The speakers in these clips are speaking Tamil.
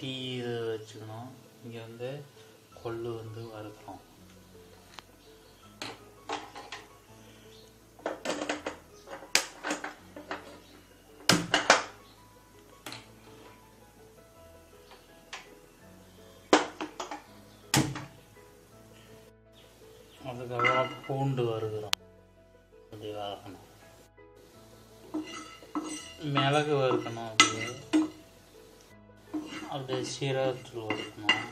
டீ இது வச்சுக்கணும். இங்கே வந்து கொள்ளு வந்து வறுக்கிறோம் அதுக்கப்புறம் பூண்டு வருகிறோம் அப்படி வதக்கணும் மிளகு வறுக்கணும். அப்படியே அப்படியே சீரகத்தூள் வறுக்கணும்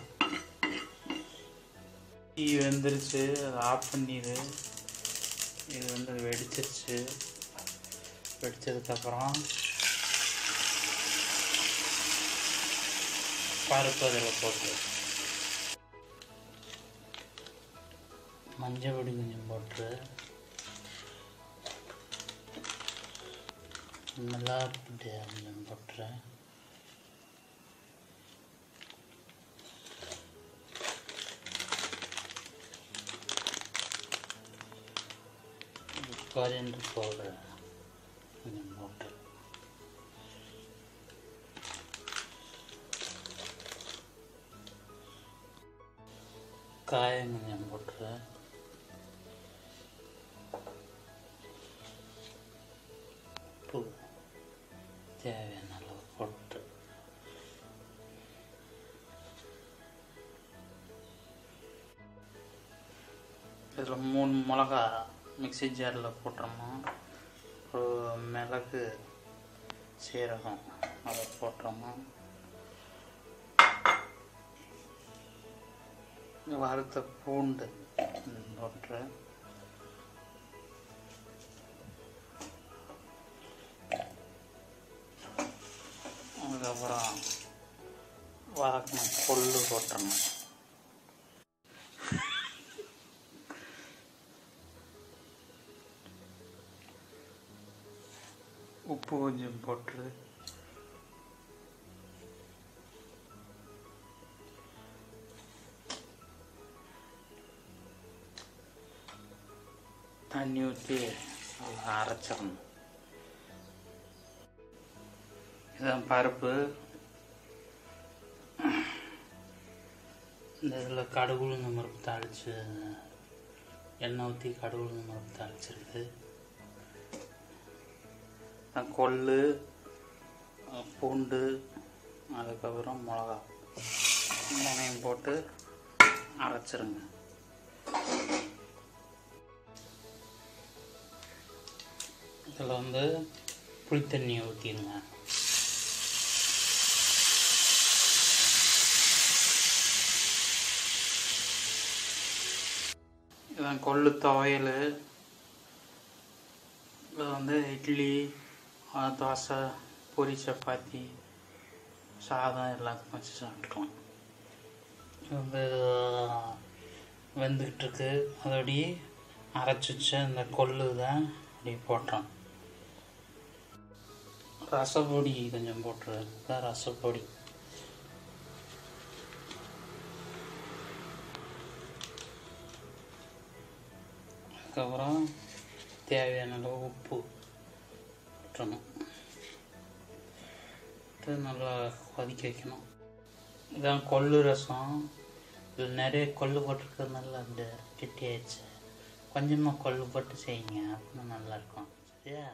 டீ வெந்துருச்சு அதை ஆஃப் பண்ணிடு இது வந்து வெடிச்சிருச்சு. வெடிச்சதுக்கப்புறம் பருப்பு அதில் போட்டு. மஞ்சள் பொடி கொஞ்சம் போட்டு. நல்லா பொடி கொஞ்சம் போட்டுறேன். கொரியண்டர் பவுடர் கொஞ்சம் போட்டு காயம் கொஞ்சம் போட்டு உப்பு தேவையான அளவு போட்டு. இதில் மூணு மிளகா. மிக்ஸி ஜாரில் போட்டுறோமா ஒரு மிளகு சீரகம் அதை போட்டுறோமா வறுத்த பூண்டு போட்டு அதுக்கப்புறம் வதக்கணும் கொள்ளு போட்டுறோம் உப்பு கொஞ்சம் போட்டு. தண்ணி ஊற்றி அரைச்சிடணும். இதான் பருப்பு. இந்த இதில் கடுகு உளுந்த பருப்பு தாளித்து எண்ணெய் ஊற்றி கடுகு உளுந்த பருப்பு தாளிச்சிருக்கு. கொள்ளு பூண்டு அதுக்கப்புறம் மிளகா. மூணையும் போட்டு அரைச்சிருங்க. இதில் வந்து புளித்தண்ணியை ஊற்றிடுங்க. இதான் கொள்ளு துவையல். இது வந்து இட்லி தோசை பூரி சப்பாத்தி சாதம் எல்லாத்துக்கும் வச்சு சாப்பிட்டுக்கலாம் இது வந்து வெந்துக்கிட்டு இருக்கு அதோடய அரைச்சி வச்ச அந்த கொள்ளு தான் அப்படி போட்டோம் ரசப்பொடி கொஞ்சம் போட்டுரு இதான் ரசப்பொடி அதுக்கப்புறம் தேவையான அளவு உப்பு விட்டுறணும் விட்டு நல்லா கொதிக்க வைக்கணும். இதான் கொள்ளு ரசம். இதில் நிறைய கொள்ளு போட்டிருக்கிறதுனால அந்த கெட்டியாயிடுச்சு. கொஞ்சமாக கொள்ளு போட்டு செய்யுங்க அப்படின்னு நல்லாயிருக்கும் சரியா?